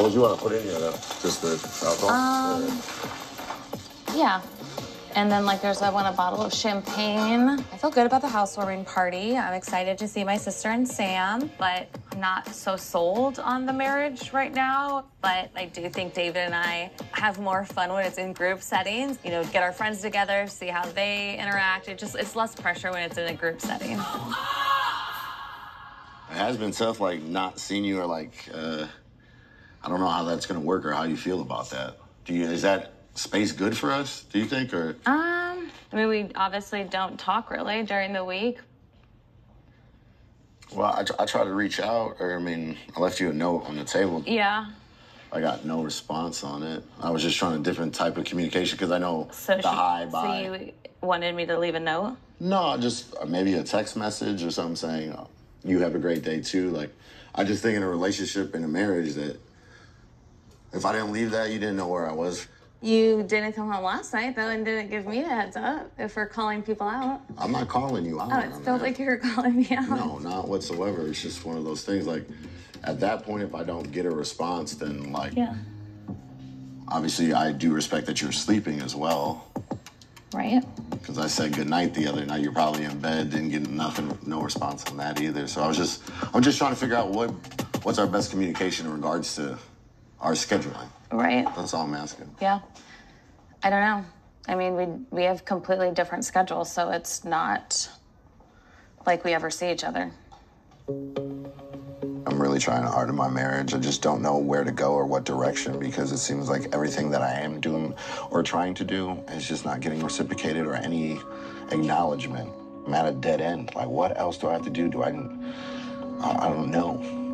What you want to put in here? Just the alcohol? Um, yeah. And then, like, there's I want a bottle of champagne. I feel good about the housewarming party. I'm excited to see my sister and Sam, but I'm not so sold on the marriage right now. But I do think David and I have more fun when it's in group settings. You know, get our friends together, see how they interact. It just it's less pressure when it's in a group setting. It has been tough, like not seeing you or like uh, I don't know how that's gonna work or how you feel about that. Do you is that space good for us? Do you think or Um, I mean, we obviously don't talk really during the week. well, I, tr- I tried to reach out or I mean I left you a note on the table. Yeah. I got no response on it. I was just trying a different type of communication because I know So the she, hi so you wanted me to leave a note? No, just uh, maybe a text message or something saying, uh, "You have a great day too." Like, I just think in a relationship in a marriage that if I didn't leave that, you didn't know where I was. You didn't come home last night though, and didn't give me a heads up if we're calling people out. I'm not calling you out. Oh, it felt like you were calling me out. No, not whatsoever. It's just one of those things. Like, at that point, if I don't get a response, then like, Yeah. obviously, I do respect that you're sleeping as well. Right. Because I said goodnight the other night, you're probably in bed, didn't get nothing, no response on that either. So I was just, I'm just trying to figure out what, what's our best communication in regards to our scheduling. Right. That's all I'm asking. Yeah. I don't know. I mean, we we have completely different schedules, so it's not like we ever see each other. I'm really trying hard in my marriage. I just don't know where to go or what direction because it seems like everything that I am doing or trying to do is just not getting reciprocated or any acknowledgement. I'm at a dead end. Like, what else do I have to do? Do I? I I don't know.